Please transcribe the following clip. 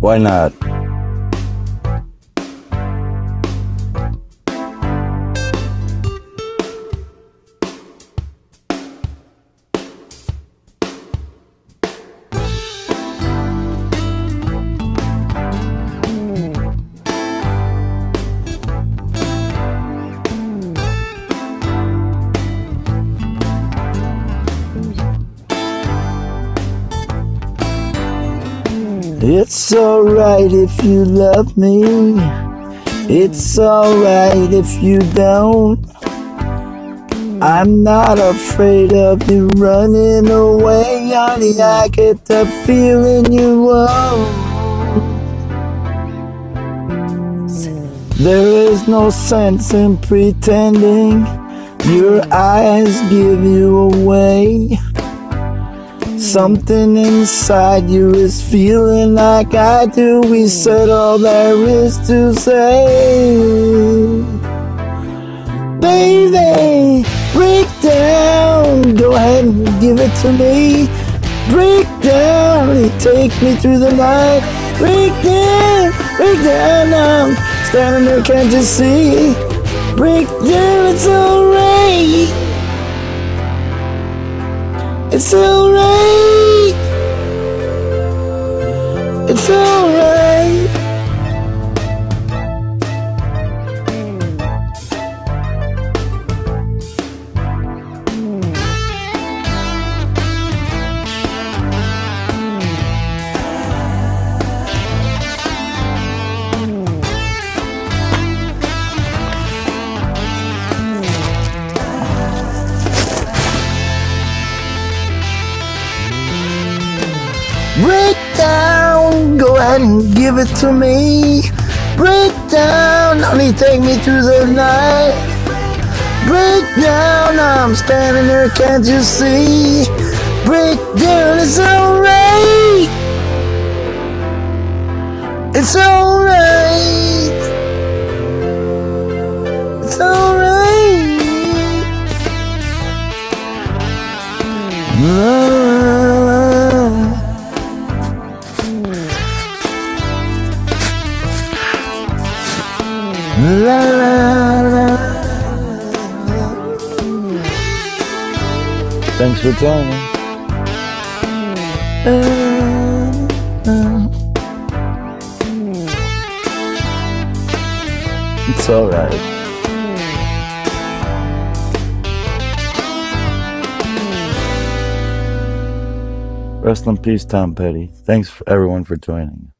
Why not? It's alright if you love me. It's alright if you don't. I'm not afraid of you running away, honey. I get the feeling you won't. There is no sense in pretending your eyes give you away. Something inside you is feeling like I do. We said all there is to say. Baby, break down. Go ahead and give it to me. Break down, take me through the night. Break down, break down I'm Standing there, can't you see? Break down, it's alright. It's alright. It's Break down, go ahead and give it to me. Break down, only take me through the night. Break down, I'm standing there, can't you see? Break down, it's alright. It's alright. La la la. Thanks for joining. It's alright. Rest in peace, Tom Petty. Thanks for everyone for joining.